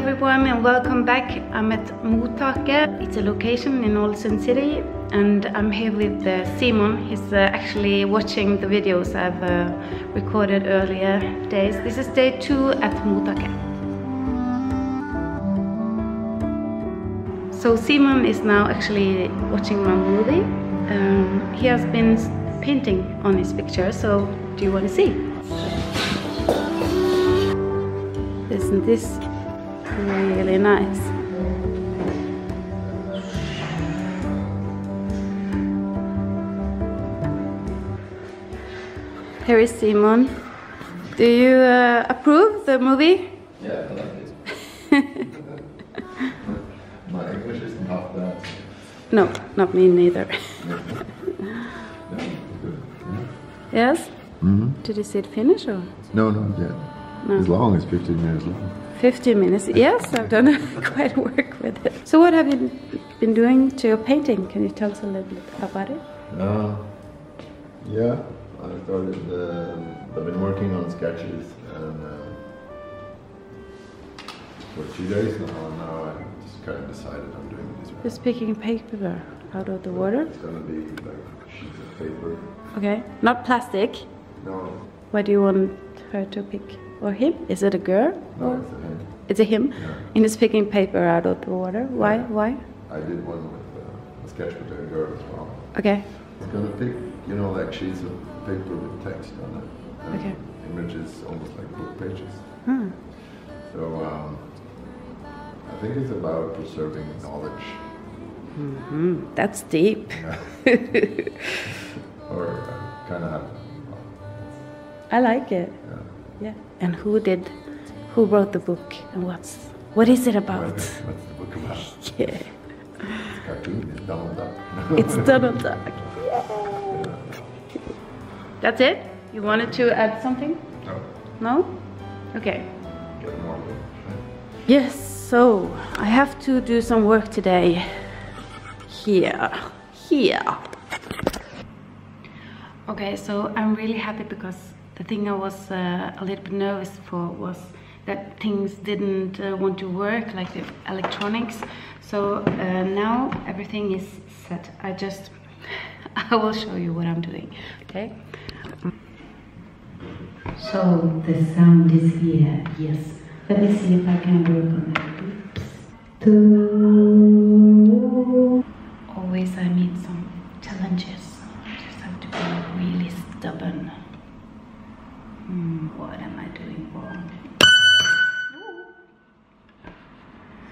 everyone and welcome back. I'm at Mottaket. It's a location in Ålesund City and I'm here with uh, Simon. He's uh, actually watching the videos I've uh, recorded earlier days. This is day two at Mottaket. So Simon is now actually watching my movie. Um, he has been painting on his picture, so do you want to see? Isn't this really nice? Here is Simon. Do you uh, approve the movie? Yeah, I like it. My English isn't half bad. No, not me neither. yes? Mm-hmm. Did you see it finish or? No, not yet. As long as 15 minutes long. 15 minutes. Yes, I've done quite work with it. So what have you been doing to your painting? Can you tell us a little bit about it? Uh, yeah, I started, uh, I've been working on sketches and uh, for two days now, and now I just kind of decided I'm doing this. You're speaking paper out of the water. It's gonna be like sheets of paper. Okay, not plastic. No, What do you want her to pick? Or him? Is it a girl? no, Or it's a hint. it's a him? Yeah. And he's picking paper out of the water. Why? Yeah. Why? I did one with uh, a sketch with a girl as well. Okay. It's gonna pick, you know, like sheets of paper with text on it. and Okay. Images almost like book pages. Hmm. So um, I think it's about preserving knowledge, Hmm. That's deep. Yeah. or uh, kind of have. I like it. Yeah. Yeah. And who did? Who wrote the book? And what's? What is it about? what's the book about? Yeah. It's cartoon. It's Donald Duck. It's Donald Duck. That's it? You wanted to add something? No, No? Okay. get more. Yes, so I have to do some work today. Here. Here. Okay, so I'm really happy because the thing I was uh, a little bit nervous for was that things didn't uh, want to work, like the electronics. So uh, now everything is set. I just, I will show you what I'm doing, okay? So the sound is here, yes. Let me see if I can work on that. Oops. Always I meet some challenges. I just have to be really stubborn. What am I doing wrong?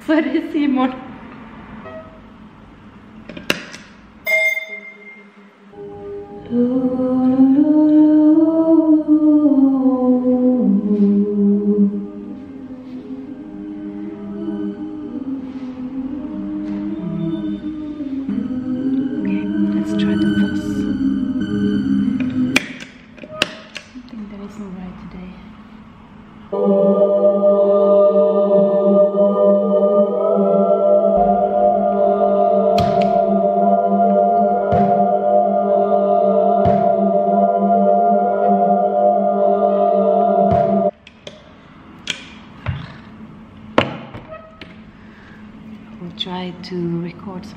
Sorry Simon.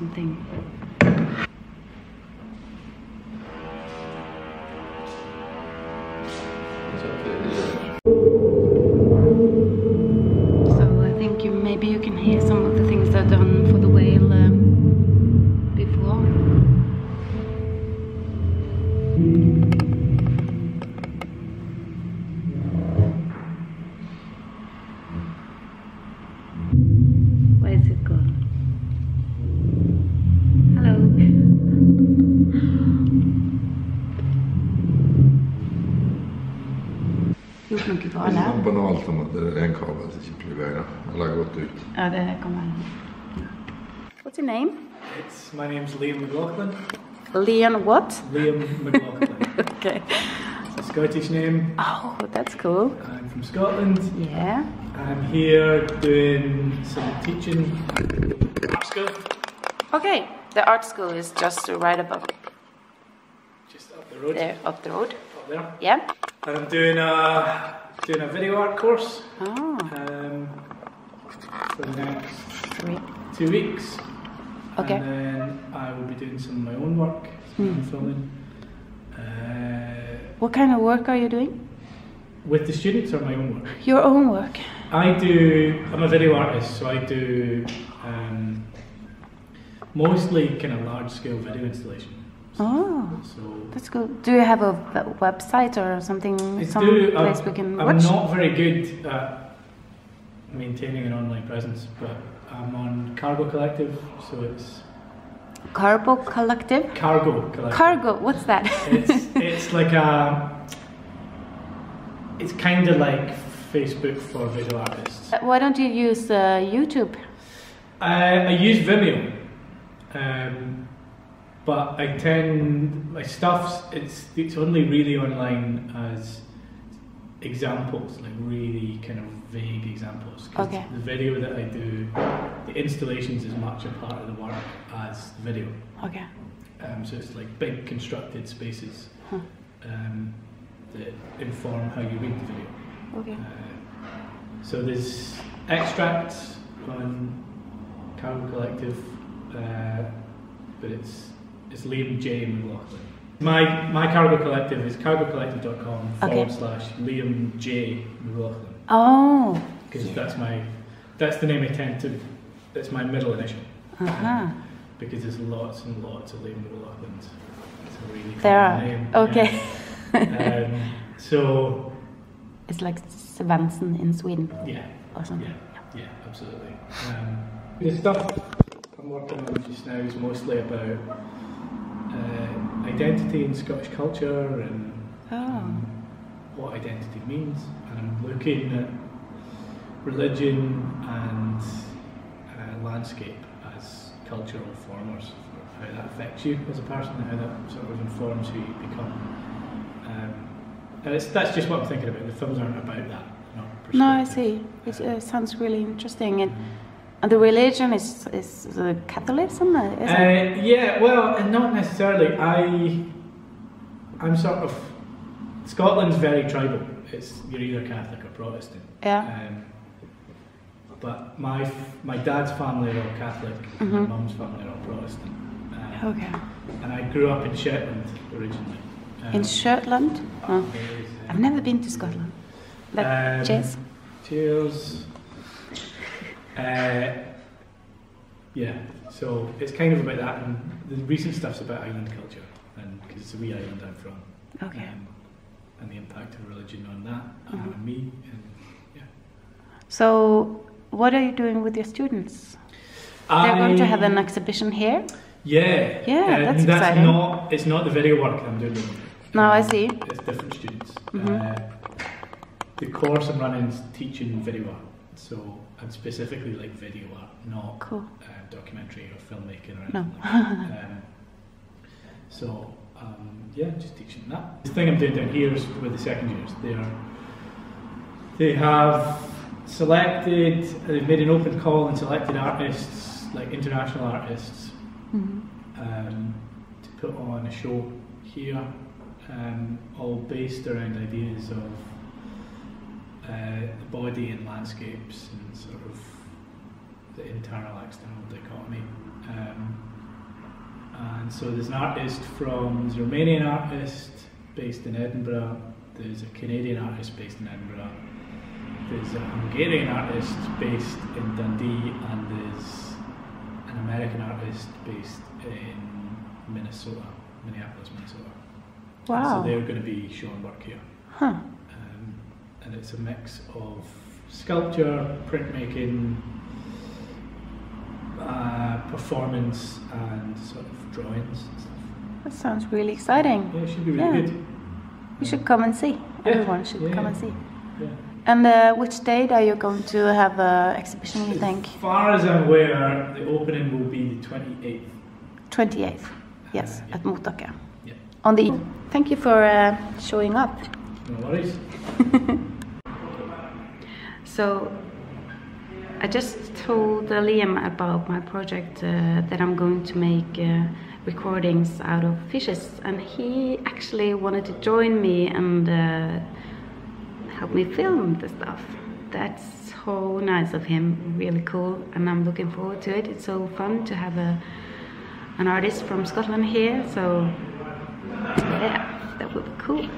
Something. So Gjort noe Det er sånn banalt som at det er en kabel som ikke blir veia. Eller har gått ut. Ja, det kommer What's your name? It's, my name's Liam McLaughlin. Leon what? Liam McLaughlin. Okay. It's a Scottish name. Oh, that's cool. I'm from Scotland. Yeah. I'm here doing some teaching art school. Okay, the art school is just right above Just up the road. there, up the road. Up there. Yeah. And I'm doing a doing a video art course. Oh. Um, for the next Three. two weeks. Okay. And then I will be doing some of my own work, some Mm. filming. Uh, What kind of work are you doing? with the students or my own work? Your own work. I do. I'm a video artist, so I do um, mostly kind of large scale video installation. Oh, So that's good. Do you have a website or something? Some do. place I'm, we can I'm watch? not very good at maintaining an online presence, but I'm on Cargo Collective, so it's Cargo Collective. Cargo Collective. Cargo. What's that? it's it's like a. It's kind of like Facebook for visual artists. Uh, Why don't you use uh, YouTube? I, I use Vimeo, um, but I tend my stuff's it's it's only really online as examples, like really kind of vague examples. Okay. The video that I do, the installations is much a part of the work as the video. Okay. Um, so it's like big constructed spaces Huh. um, that inform how you read the video. Okay. Uh, so there's extracts on Cargo Collective, uh, but it's it's Liam J McLaughlin. My my Cargo Collective is cargocollective.com Okay. forward slash Liam J McLaughlin Oh. because that's my that's the name I tend to that's my middle initial Uh huh. because there's lots and lots of Liam McLaughlins. It's a really There are. name. Okay. Yeah. um, so It's like Svensson in Sweden yeah. or something. Yeah, yeah, absolutely. Um, the stuff I'm working on just now is mostly about identity and Scottish culture and Oh. um, what identity means. And I'm looking at religion and uh, landscape as cultural formers, how that affects you as a person how that sort of informs who you become. Um, and it's, that's just what I'm thinking about. The films aren't about that. No, I see. It uh, sounds really interesting. And, and the religion is is uh, Catholicism, uh, is it? Uh, yeah, well, not necessarily. I, I'm sort of Scotland's very tribal. It's you're either Catholic or Protestant. Yeah. Um, but my my dad's family are all Catholic, and my Mhm. mum's family are all Protestant. Um, Okay. And I grew up in Shetland originally. Um, In Shetland? Oh. I've never been to Scotland. But Um, cheers. Cheers. Uh, yeah, so it's kind of about that, and the recent stuff's about island culture, and because it's a wee island I'm from, Okay. um, and the impact of religion on that and Mhm. on me, and yeah. So, what are you doing with your students? They're going to have an exhibition here. Yeah, Yeah, and that's exciting. not it's not the video work that I'm doing. No, I see. It's different students. Mhm. Uh, the course I'm running is teaching video art, so I'm specifically like video art, not Cool. uh, documentary or filmmaking or No. anything. like that. um, so um, yeah, just teaching that. The thing I'm doing down here is with the second years. They are they have selected. They've made an open call and selected artists, like international artists, Mhm. um, to put on a show here, um, all based around ideas of uh, the body and landscapes and sort of the internal external dichotomy. Um, and so there's an artist from, there's a Romanian artist based in Edinburgh, there's a Canadian artist based in Edinburgh, there's a Hungarian artist based in Dundee, and there's an American artist based in Minnesota, Minneapolis, Minnesota. Wow. So they're going to be showing work here. Huh. And it's a mix of sculpture, printmaking, uh, performance, and sort of drawings and stuff. That sounds really exciting. Yeah, it should be really Yeah. good. You should come and see. Yeah. Everyone should Yeah, come and see. Yeah. And uh, which date are you going to have an exhibition, you think? As far as I'm aware, the opening will be the 28th. 28th. Yes, Uh, yeah. at Mottaket. Yeah. On the Thank you for uh, showing up. No worries. So, I just told uh, Liam about my project uh, that I'm going to make uh, recordings out of fishes, and he actually wanted to join me and uh, help me film the stuff. That's so nice of him, really cool, and I'm looking forward to it. It's so fun to have a an artist from Scotland here, so yeah, that would be cool.